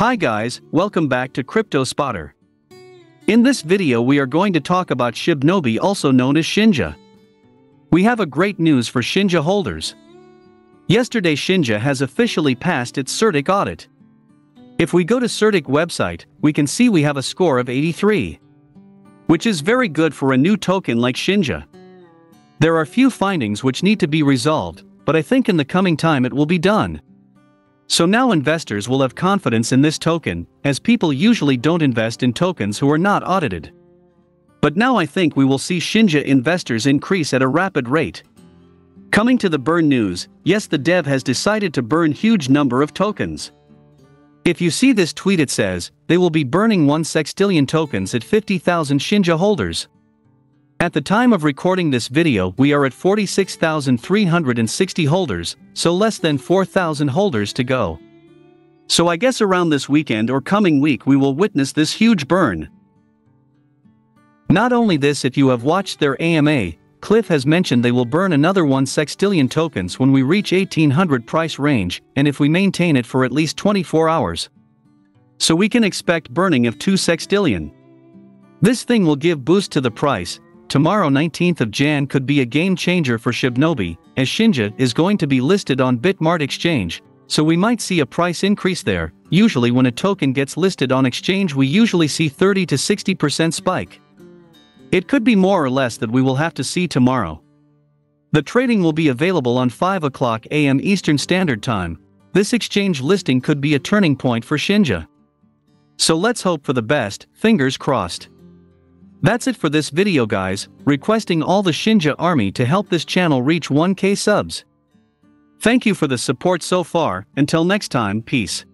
Hi guys, welcome back to Crypto Spotter. In this video we are going to talk about Shibnobi also known as Shinja. We have a great news for Shinja holders. Yesterday Shinja has officially passed its CertiK audit. If we go to CertiK website, we can see we have a score of 83. Which is very good for a new token like Shinja. There are few findings which need to be resolved, but I think in the coming time it will be done. So now investors will have confidence in this token, as people usually don't invest in tokens who are not audited. But now I think we will see Shinja investors increase at a rapid rate. Coming to the burn news, yes the dev has decided to burn huge number of tokens. If you see this tweet it says, they will be burning 1 sextillion tokens at 50,000 Shinja holders. At the time of recording this video we are at 46,360 holders, so less than 4,000 holders to go. So I guess around this weekend or coming week we will witness this huge burn. Not only this if you have watched their AMA, Cliff has mentioned they will burn another 1 sextillion tokens when we reach 1800 price range and if we maintain it for at least 24 hours. So we can expect burning of 2 sextillion. This thing will give boost to the price, Tomorrow 19th of Jan could be a game changer for Shibnobi, as Shinja is going to be listed on Bitmart Exchange, so we might see a price increase there. Usually when a token gets listed on exchange we usually see 30 to 60% spike. It could be more or less that we will have to see tomorrow. The trading will be available on 5 o'clock am Eastern Standard Time. This exchange listing could be a turning point for Shinja. So let's hope for the best, fingers crossed. That's it for this video guys, requesting all the Shinja army to help this channel reach 1k subs. Thank you for the support so far, until next time, peace.